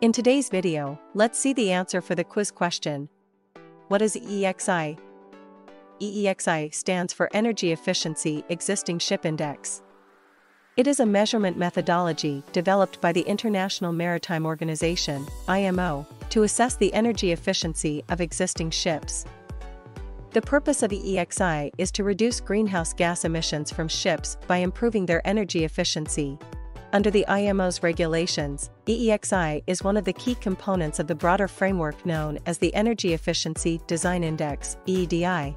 In today's video, let's see the answer for the quiz question. What is EEXI? EEXI stands for Energy Efficiency Existing Ship Index. It is a measurement methodology developed by the International Maritime Organization, IMO, to assess the energy efficiency of existing ships. The purpose of EEXI is to reduce greenhouse gas emissions from ships by improving their energy efficiency. Under the IMO's regulations, EEXI is one of the key components of the broader framework known as the Energy Efficiency Design Index, EEDI.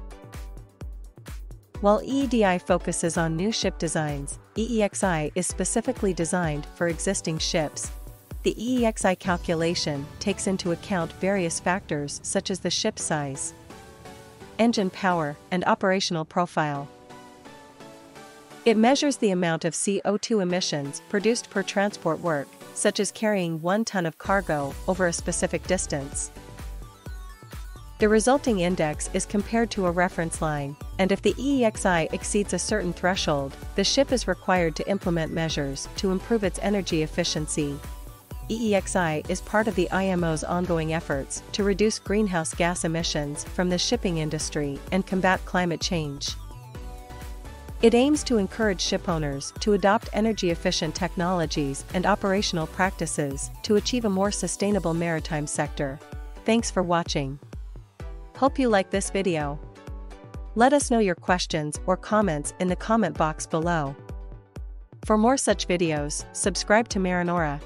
While EEDI focuses on new ship designs, EEXI is specifically designed for existing ships. The EEXI calculation takes into account various factors such as the ship size, engine power, and operational profile. It measures the amount of CO2 emissions produced per transport work, such as carrying one ton of cargo over a specific distance. The resulting index is compared to a reference line, and if the EEXI exceeds a certain threshold, the ship is required to implement measures to improve its energy efficiency. EEXI is part of the IMO's ongoing efforts to reduce greenhouse gas emissions from the shipping industry and combat climate change. It aims to encourage shipowners to adopt energy-efficient technologies and operational practices to achieve a more sustainable maritime sector. Thanks for watching. Hope you like this video. Let us know your questions or comments in the comment box below. For more such videos, subscribe to MarinAura